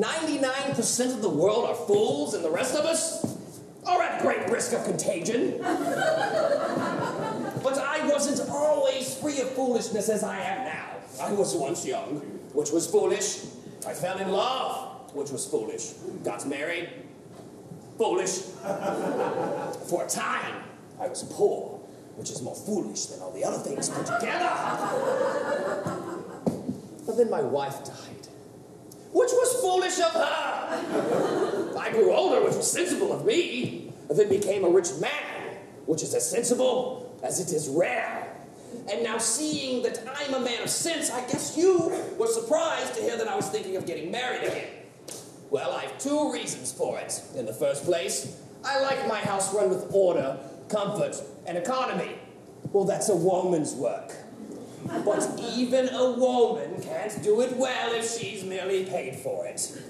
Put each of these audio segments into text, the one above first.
99% of the world are fools and the rest of us are at great risk of contagion. but I wasn't always free of foolishness as I am now. I was once young, which was foolish. I fell in love, which was foolish. Got married, foolish. For a time, I was poor, which is more foolish than all the other things put together. But then my wife died, which was foolish of her. I grew older, which was sensible of me, and then became a rich man, which is as sensible as it is rare. And now seeing that I'm a man of sense, I guess you were surprised to hear that I was thinking of getting married again. Well, I have two reasons for it. In the first place, I like my house run with order, comfort, and economy. Well, that's a woman's work. But even a woman can't do it well if she's merely paid for it.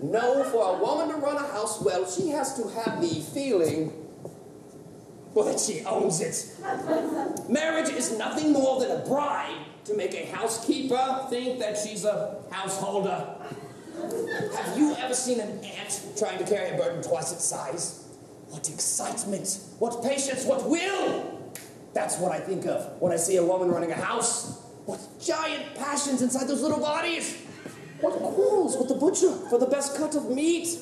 No, for a woman to run a house well, she has to have the feeling, that she owns it. Marriage is nothing more than a bribe to make a housekeeper think that she's a householder. Have you ever seen an ant trying to carry a burden twice its size? What excitement, what patience, what will! That's what I think of when I see a woman running a house. What giant passions inside those little bodies! What quarrels with the butcher for the best cut of meat!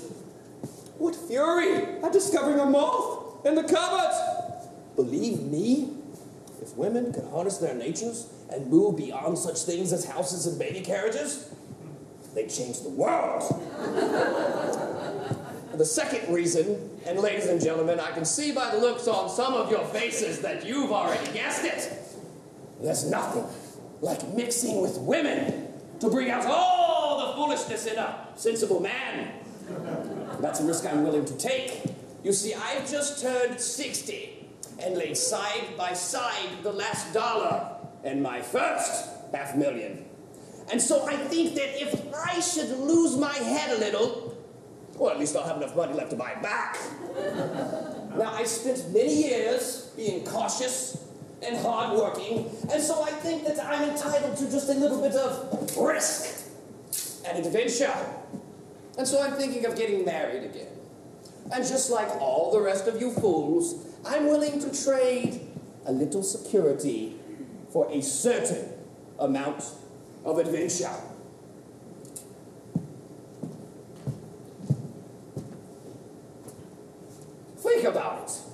What fury at discovering a moth in the cupboard! Believe me, if women could harness their natures and move beyond such things as houses and baby carriages, they'd change the world. The second reason, and ladies and gentlemen, I can see by the looks on some of your faces that you've already guessed it. There's nothing like mixing with women to bring out all the foolishness in a sensible man. That's a risk I'm willing to take. You see, I've just turned 60 and laid side by side the last dollar and my first half million. And so I think that if I should lose my head a little, well, at least I'll have enough money left to buy it back. now, I spent many years being cautious and hardworking, and so I think that I'm entitled to just a little bit of risk and adventure. And so I'm thinking of getting married again. And just like all the rest of you fools, I'm willing to trade a little security for a certain amount of adventure. Think about it.